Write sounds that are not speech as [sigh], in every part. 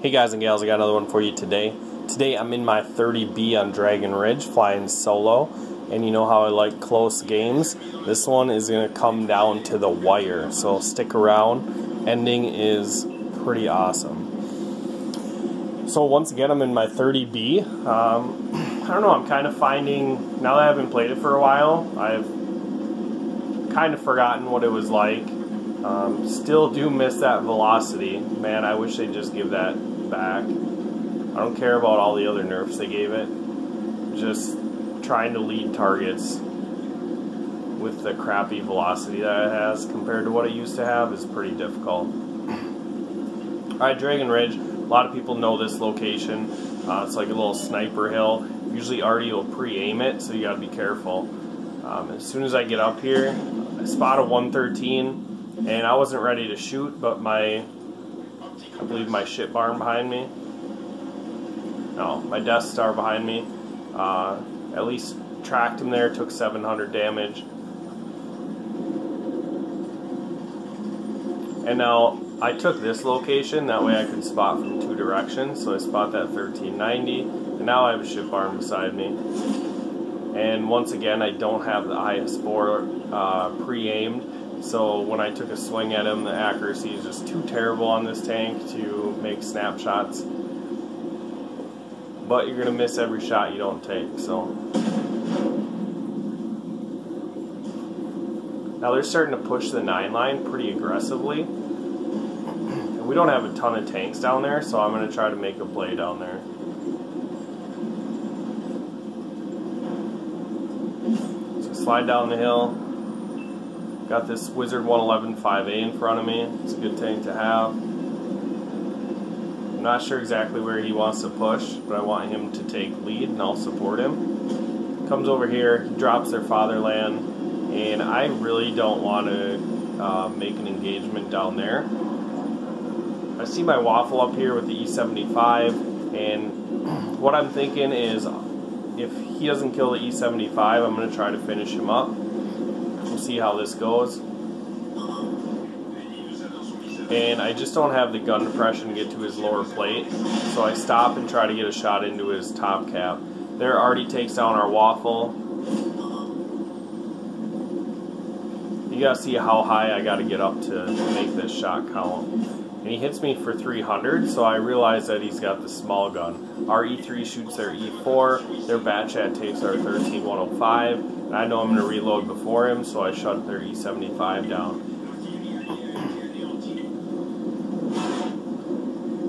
Hey guys and gals, I got another one for you today. Today I'm in my 30B on Dragon Ridge flying solo and you know how I like close games. This one is going to come down to the wire so stick around. Ending is pretty awesome. So once again I'm in my 30B. Um, [clears throat] I don't know, I'm kind of finding, now that I haven't played it for a while, I've kind of forgotten what it was like um, still do miss that velocity. Man, I wish they'd just give that back. I don't care about all the other nerfs they gave it. Just trying to lead targets with the crappy velocity that it has compared to what it used to have is pretty difficult. Alright, Dragon Ridge. A lot of people know this location. Uh, it's like a little sniper hill. Usually Artie will pre-aim it, so you gotta be careful. Um, as soon as I get up here, I spot a 113 and I wasn't ready to shoot, but my, I believe my ship barn behind me, no, my Death Star behind me, uh, at least tracked him there, took 700 damage. And now I took this location, that way I could spot from two directions, so I spot that 1390, and now I have a ship barn beside me. And once again, I don't have the IS-4 uh, pre-aimed, so when I took a swing at him, the accuracy is just too terrible on this tank to make snapshots. But you're going to miss every shot you don't take. So Now they're starting to push the 9 line pretty aggressively. And we don't have a ton of tanks down there, so I'm going to try to make a play down there. So slide down the hill. Got this Wizard 111 5A in front of me. It's a good tank to have. I'm not sure exactly where he wants to push, but I want him to take lead and I'll support him. Comes over here, drops their fatherland, and I really don't want to uh, make an engagement down there. I see my waffle up here with the E75, and [clears throat] what I'm thinking is if he doesn't kill the E75, I'm going to try to finish him up see how this goes. And I just don't have the gun depression to get to his lower plate, so I stop and try to get a shot into his top cap. There already takes down our waffle. You gotta see how high I gotta get up to make this shot count and he hits me for 300, so I realize that he's got the small gun. Our E3 shoots their E4, their bat chat takes our 13105, and I know I'm going to reload before him, so I shut their E75 down.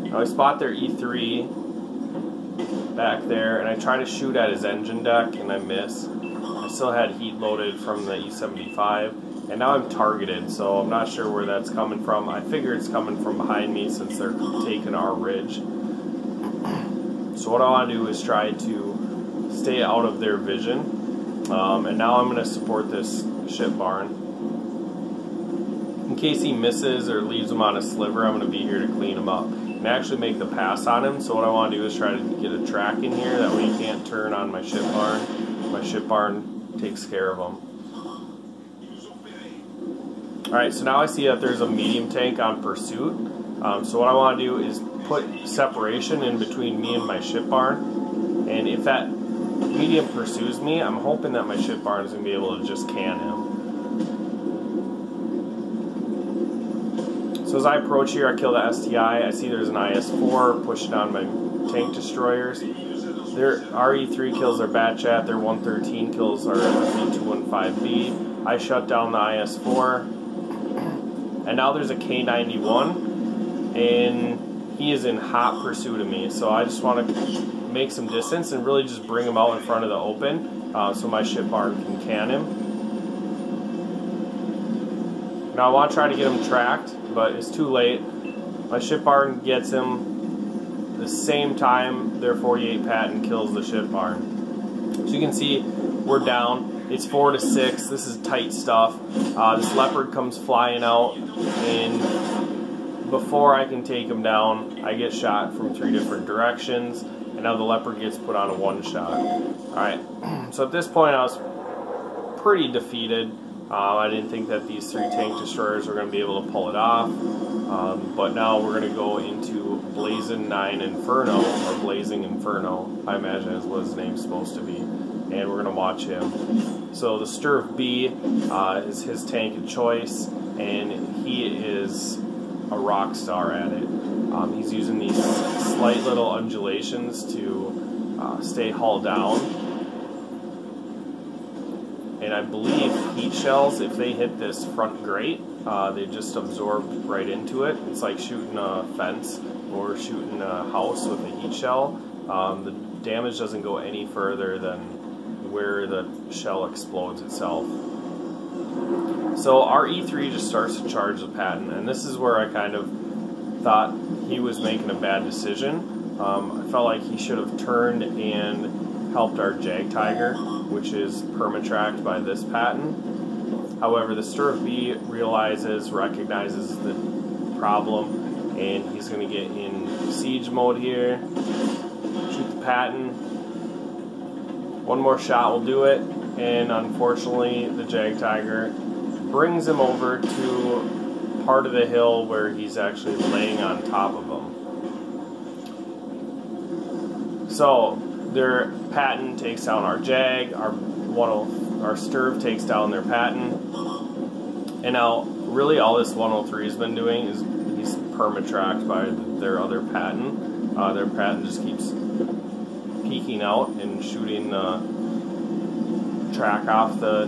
Now I spot their E3 back there, and I try to shoot at his engine deck, and I miss. I still had heat loaded from the E75. And now I'm targeted, so I'm not sure where that's coming from. I figure it's coming from behind me since they're taking our ridge. So what I want to do is try to stay out of their vision. Um, and now I'm going to support this ship barn. In case he misses or leaves him on a sliver, I'm going to be here to clean him up. And actually make the pass on him. So what I want to do is try to get a track in here. That way he can't turn on my ship barn. My ship barn takes care of him. Alright, so now I see that there's a medium tank on pursuit. Um, so what I want to do is put separation in between me and my ship barn. And if that medium pursues me, I'm hoping that my ship barn is going to be able to just can him. So as I approach here, I kill the STI. I see there's an IS-4 pushing on my tank destroyers. Their RE3 kills their Batchat, their 113 kills our FV215B. I shut down the IS-4 and now there's a K91, and he is in hot pursuit of me. So I just want to make some distance and really just bring him out in front of the open uh, so my ship barn can can him. Now I want to try to get him tracked, but it's too late. My ship barn gets him the same time their 48 Patton kills the ship barn. So you can see we're down. It's four to six. This is tight stuff. Uh, this leopard comes flying out, and before I can take him down, I get shot from three different directions, and now the leopard gets put on a one shot. Alright, [clears throat] so at this point I was pretty defeated. Uh, I didn't think that these three tank destroyers were going to be able to pull it off. Um, but now we're going to go into Blazing 9 Inferno, or Blazing Inferno, I imagine is what his name's supposed to be. And we're going to watch him. So the Strv B uh, is his tank of choice, and he is a rock star at it. Um, he's using these slight little undulations to uh, stay hull down. And I believe heat shells, if they hit this front grate, uh, they just absorb right into it. It's like shooting a fence or shooting a house with a heat shell. Um, the damage doesn't go any further than where the shell explodes itself. So our E3 just starts to charge the Patton, and this is where I kind of thought he was making a bad decision. Um, I felt like he should have turned and helped our Jag Tiger, which is permatracked by this Patton. However, the Strv B realizes, recognizes the problem, and he's going to get in siege mode here, shoot the Patton. One more shot will do it, and unfortunately, the Jag Tiger brings him over to part of the hill where he's actually laying on top of him. So their Patton takes down our Jag, our one our Strv takes down their Patton, and now really all this 103 has been doing is he's permatracked by their other Patton. Uh, their Patton just keeps out and shooting the track off the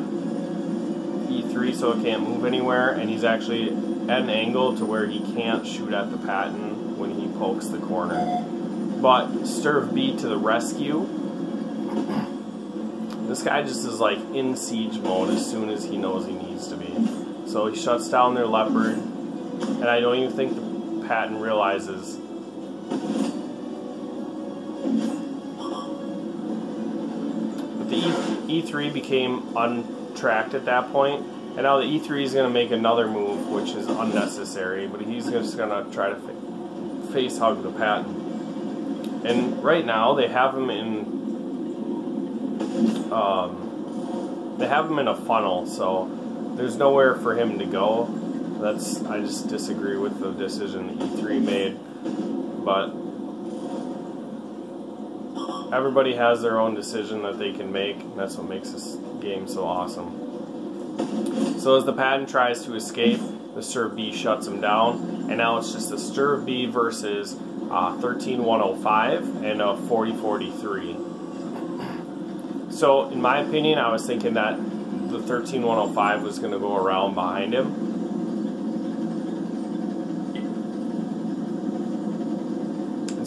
E3 so it can't move anywhere, and he's actually at an angle to where he can't shoot at the Patton when he pokes the corner. But Strv B to the rescue. This guy just is like in siege mode as soon as he knows he needs to be. So he shuts down their Leopard, and I don't even think the Patton realizes E3 became untracked at that point, and now the E3 is going to make another move, which is unnecessary, but he's just going to try to fa- face hug the Patton. And right now they have him in um, they have him in a funnel, so there's nowhere for him to go. That's I just disagree with the decision that E3 made, but everybody has their own decision that they can make. And that's what makes this game so awesome. So as the Patton tries to escape, the Strv B shuts him down, and now it's just the Strv B versus uh, 13105 and a 4043. So in my opinion, I was thinking that the 13105 was going to go around behind him.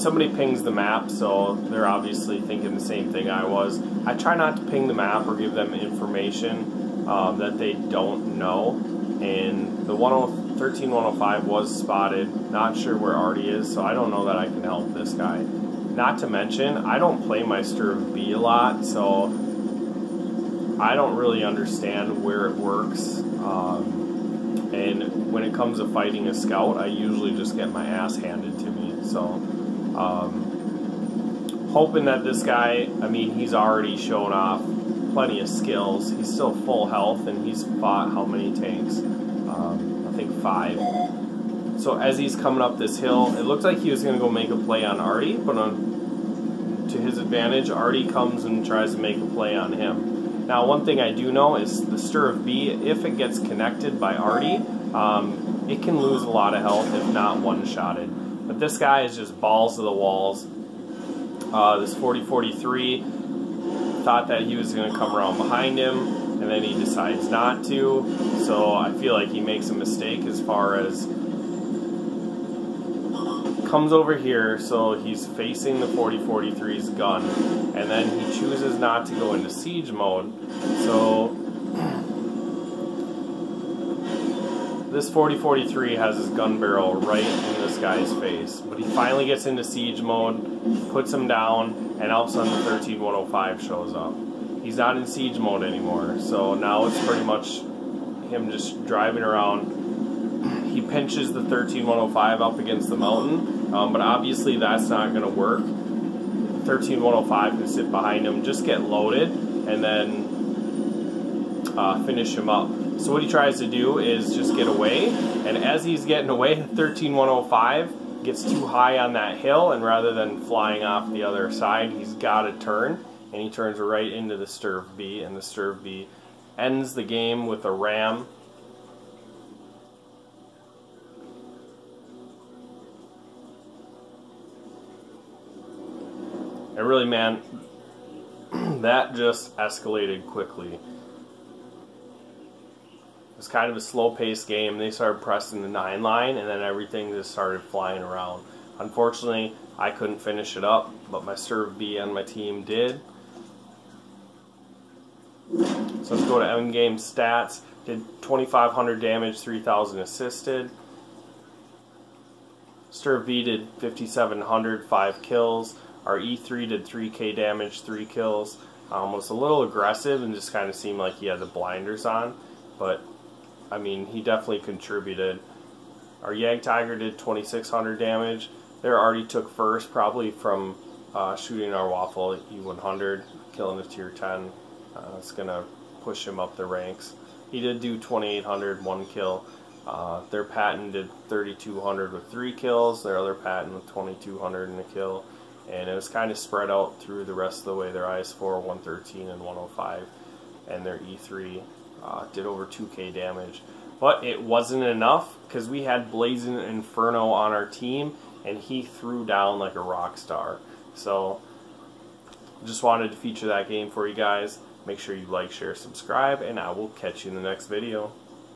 Somebody pings the map, so they're obviously thinking the same thing I was. I try not to ping the map or give them information um, that they don't know. And the 13105 was spotted. Not sure where Artie is, so I don't know that I can help this guy. Not to mention, I don't play my Strv B a lot, so I don't really understand where it works. Um, and when it comes to fighting a scout, I usually just get my ass handed to me. So, um, hoping that this guy, I mean, he's already shown off plenty of skills. He's still full health, and he's fought how many tanks? Um, I think five. So as he's coming up this hill, it looked like he was going to go make a play on Artie, but on, to his advantage, Artie comes and tries to make a play on him. Now, one thing I do know is the Strv B, if it gets connected by Artie, um, it can lose a lot of health if not one-shotted. But this guy is just balls to the walls. Uh, this 4043 thought that he was going to come around behind him, and then he decides not to. So I feel like he makes a mistake as far as comes over here, so he's facing the 4043's gun, and then he chooses not to go into siege mode. So this 4043 has his gun barrel right in this guy's face, but he finally gets into siege mode, puts him down, and all of a sudden the 13105 shows up. He's not in siege mode anymore, so now it's pretty much him just driving around he pinches the 13105 up against the mountain, um, but obviously that's not going to work. 13105 can sit behind him, just get loaded, and then uh, finish him up. So what he tries to do is just get away, and as he's getting away, 13105 gets too high on that hill, and rather than flying off the other side, he's got to turn, and he turns right into the Strv B, and the Strv B ends the game with a ram. And really, man, [clears throat] that just escalated quickly was kind of a slow-paced game. They started pressing the nine line, and then everything just started flying around. Unfortunately, I couldn't finish it up, but my serve B on my team did. So let's go to end game stats. Did 2,500 damage, 3,000 assisted. Serve B did 5,700, 5 kills. Our E3 did 3k damage, 3 kills. Um, was a little aggressive and just kind of seemed like he had the blinders on. But I mean, he definitely contributed. Our Jagdtiger did 2,600 damage. They already took first, probably from uh, shooting our Waffle E100, killing the tier 10. Uh, it's going to push him up the ranks. He did do 2,800, one kill. Uh, their Patton did 3,200 with three kills. Their other Patton with 2,200 and a kill. And it was kind of spread out through the rest of the way. Their IS-4, 113 and 105. And their E3 uh, did over 2k damage. But it wasn't enough because we had Blazing Inferno on our team and he threw down like a rock star. So just wanted to feature that game for you guys. Make sure you like, share, subscribe, and I will catch you in the next video.